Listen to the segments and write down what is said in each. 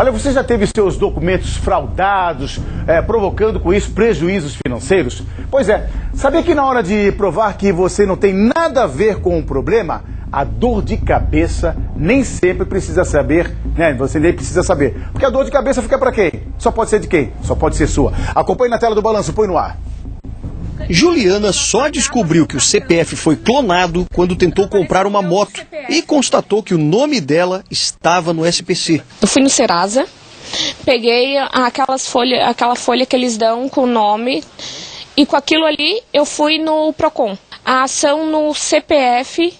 Olha, você já teve seus documentos fraudados, é, provocando com isso prejuízos financeiros? Pois é, sabia que na hora de provar que você não tem nada a ver com o problema, a dor de cabeça nem sempre precisa saber, né? Você nem precisa saber. Porque a dor de cabeça fica para quem? Só pode ser de quem? Só pode ser sua. Acompanhe na tela do balanço, põe no ar. Juliana só descobriu que o CPF foi clonado quando tentou comprar uma moto e constatou que o nome dela estava no SPC. Eu fui no Serasa, peguei aquelas folha, aquela folha que eles dão com o nome e com aquilo ali eu fui no Procon. A ação no CPF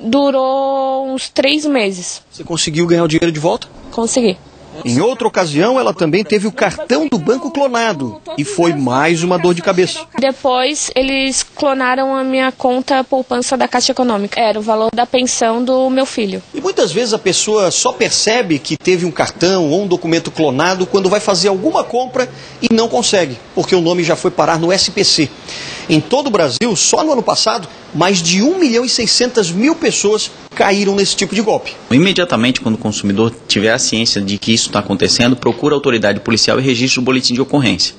durou uns três meses. Você conseguiu ganhar o dinheiro de volta? Consegui. Em outra ocasião, ela também teve o cartão do banco clonado e foi mais uma dor de cabeça. Depois, eles clonaram a minha conta poupança da Caixa Econômica. Era o valor da pensão do meu filho. E muitas vezes a pessoa só percebe que teve um cartão ou um documento clonado quando vai fazer alguma compra e não consegue, porque o nome já foi parar no SPC. Em todo o Brasil, só no ano passado, mais de 1 milhão e 600 mil pessoas caíram nesse tipo de golpe. Imediatamente, quando o consumidor tiver a ciência de que isso está acontecendo, procura a autoridade policial e registra o boletim de ocorrência.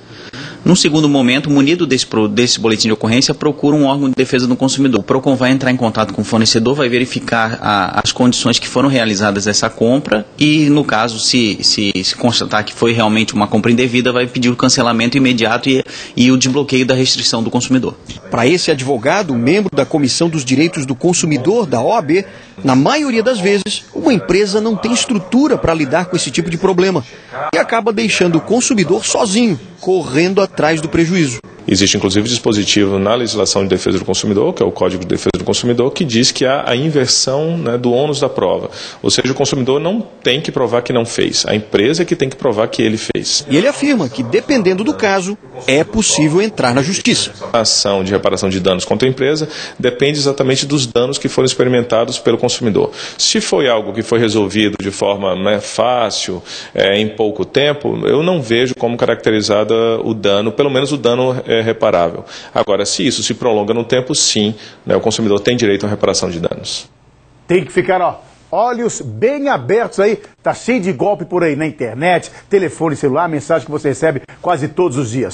Num segundo momento, munido desse, desse boletim de ocorrência, procura um órgão de defesa do consumidor. O PROCON vai entrar em contato com o fornecedor, vai verificar a, as condições que foram realizadas essa compra e, no caso, se, se, se, constatar que foi realmente uma compra indevida, vai pedir o cancelamento imediato e, e o desbloqueio da restrição do consumidor. Para esse advogado, membro da Comissão dos Direitos do Consumidor da OAB, na maioria das vezes, uma empresa não tem estrutura para lidar com esse tipo de problema e acaba deixando o consumidor sozinho, correndo atrás do prejuízo. Existe inclusive dispositivo na legislação de defesa do consumidor, que é o Código de Defesa do Consumidor, que diz que há a inversão né, do ônus da prova. Ou seja, o consumidor não tem que provar que não fez, a empresa é que tem que provar que ele fez. E ele afirma que, dependendo do caso, é possível entrar na justiça. A ação de reparação de danos contra a empresa depende exatamente dos danos que foram experimentados pelo consumidor. Se foi algo que foi resolvido de forma né, fácil, é, em pouco tempo, eu não vejo como caracterizada o dano, pelo menos o dano é reparável. Agora, se isso se prolonga no tempo, sim, né, o consumidor tem direito à reparação de danos. Tem que ficar, ó, olhos bem abertos aí. Tá cheio de golpe por aí na internet, telefone celular, mensagem que você recebe quase todos os dias.